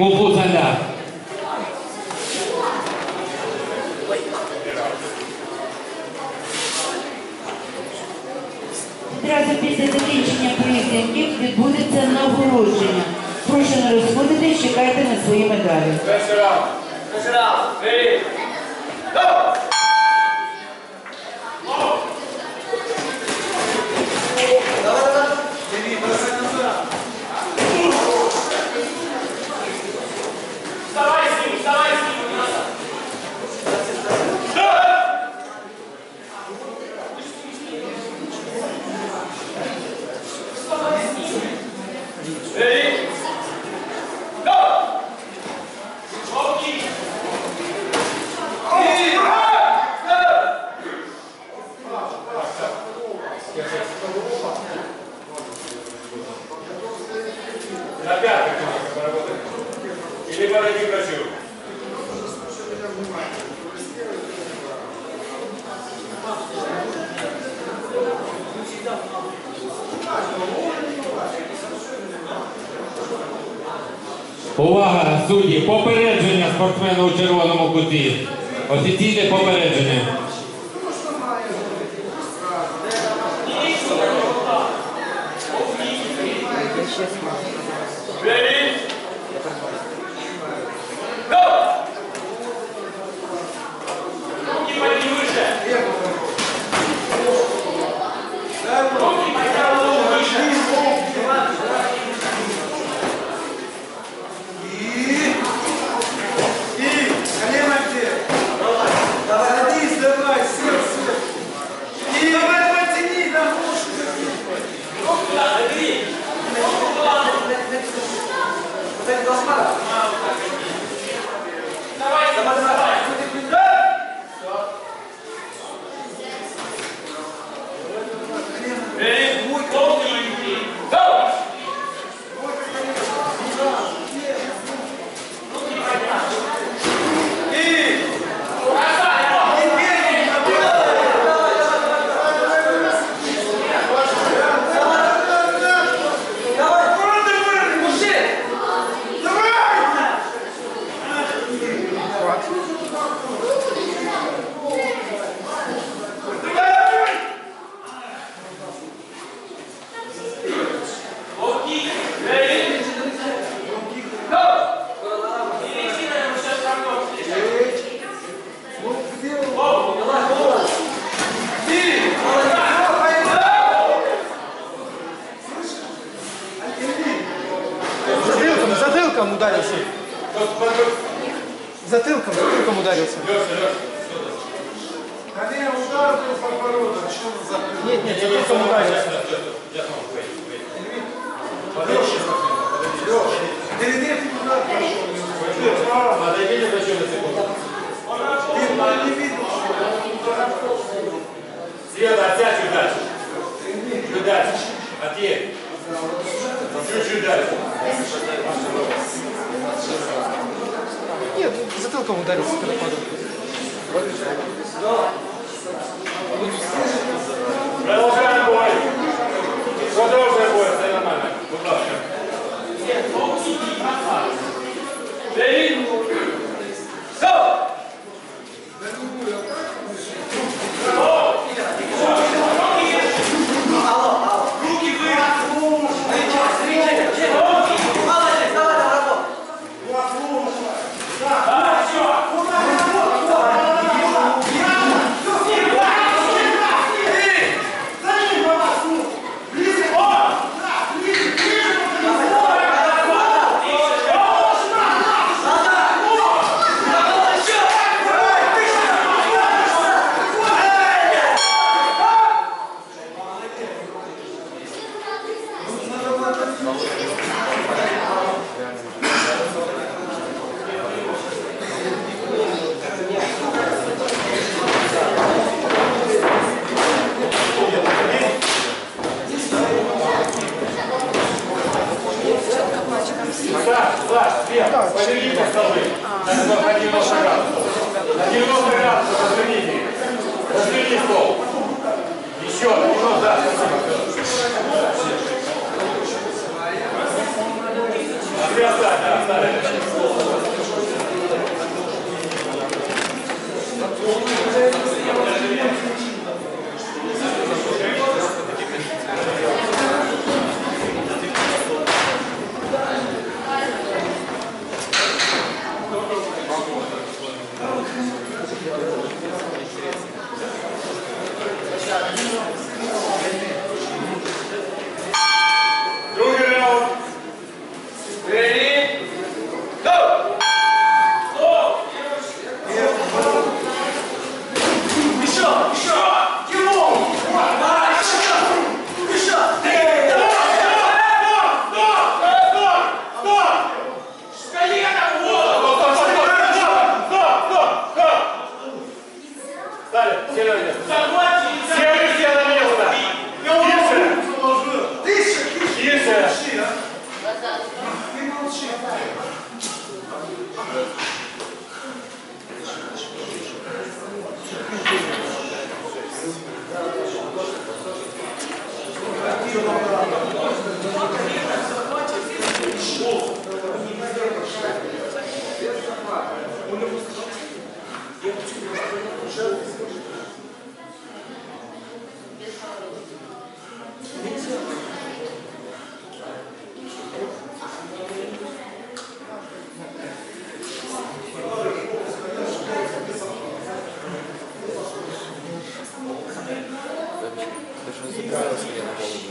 Кунг-фу. Одразу після закінчення поєдинків відбудеться нагородження. Прошу не розходитись, чекайте на свої медалі. Перший раунд. Перший раунд. Ready. Go! На к врачу. Увага, судді, попередження спортсмену у червоному куті. Офіційне попередження. Затылком, ударился. Затылком, затылком ударился. Колено удар был подбородок, что затылком? Нет, нет, затылком ударился. Перед удар пошел. Подойдите на секунду. Ты не видел, Света, отсядь чуть дальше. Чуть дальше. Отъедь. Чуть-чуть дальше. Нет, затылком ударился, когда падал. Свет, поверните столы. На 90 градусов. На 90 градусов разверните. Разверни стол. Еще, на 90, да, спасибо. Оставь, да, оставь.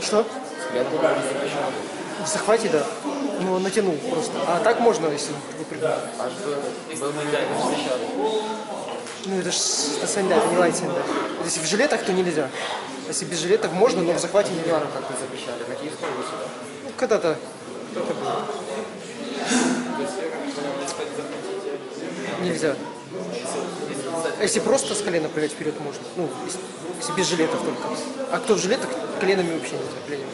Что? В захвате, да. Ну, натянул просто. А так можно, если выпрыгнуть. Ну, это ж сэнда, это не лайт сэнда. Если в жилетах, то нельзя. Если без жилеток можно, но в захвате нельзя. как вы запрещали, на Киевскую улицу, да? Ну, когда-то. Это было. Нельзя. А если просто с колена прыгать вперед можно? Ну, если, если без жилетов только. А кто в жилетах, коленами вообще нельзя. коленями.